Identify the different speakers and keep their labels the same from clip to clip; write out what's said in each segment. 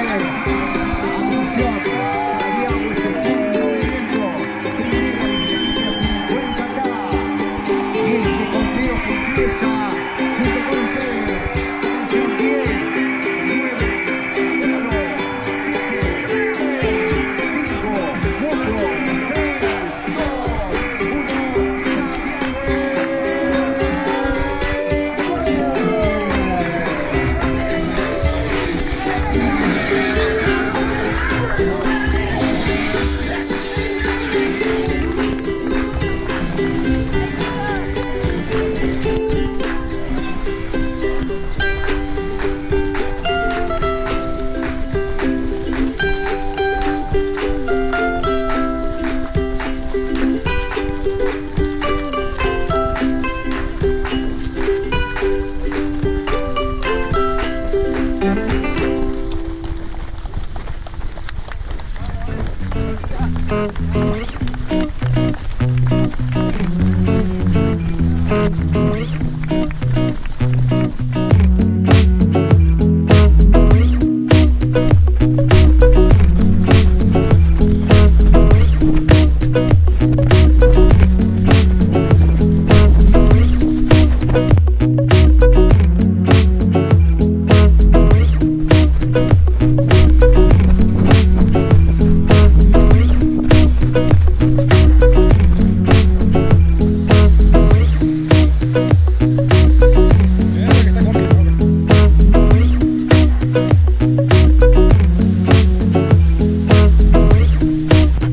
Speaker 1: Yes.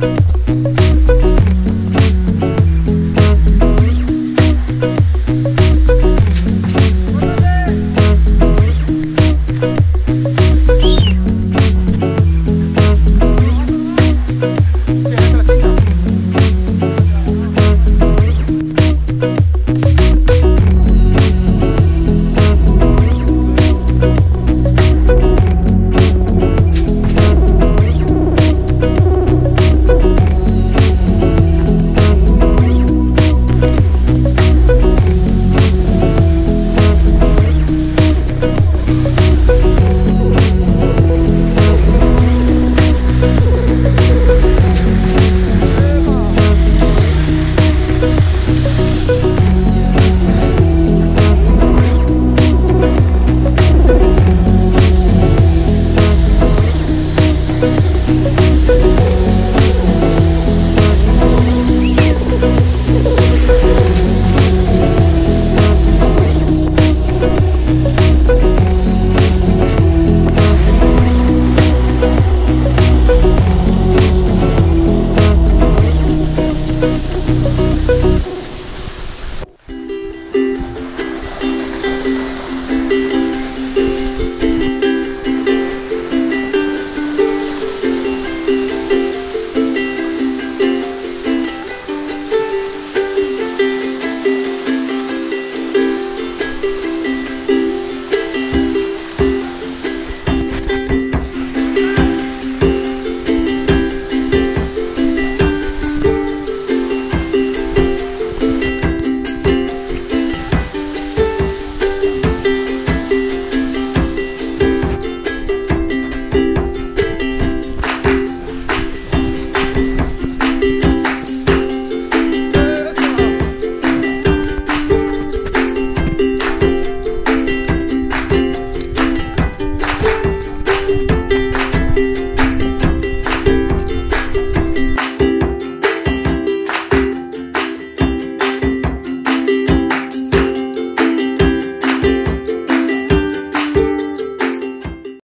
Speaker 2: Thank you. Ooh.